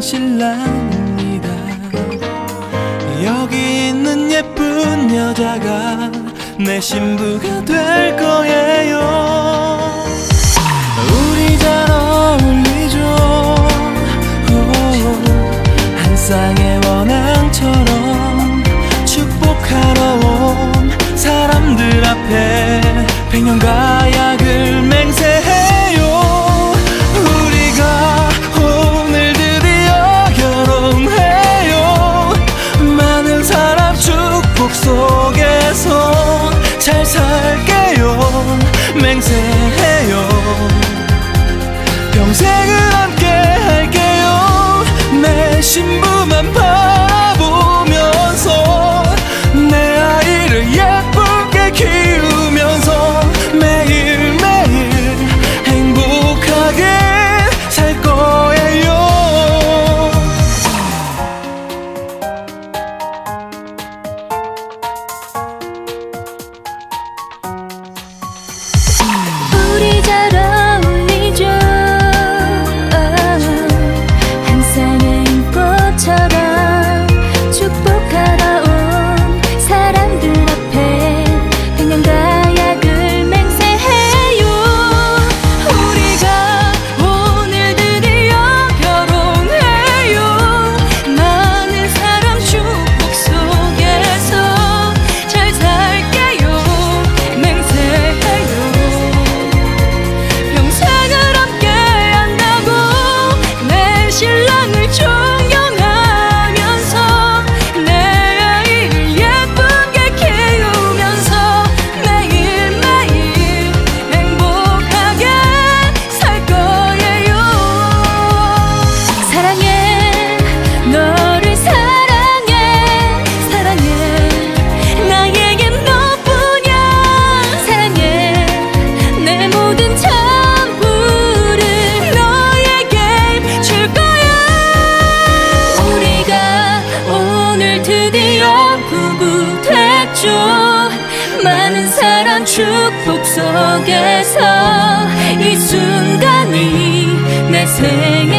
신랑입니다. 여기 있는 예쁜 여자가 내 신부가 될 거예요. 우리 잘 어울리죠. 오, 한 쌍의 축복 속에서 이 순간이 내 생에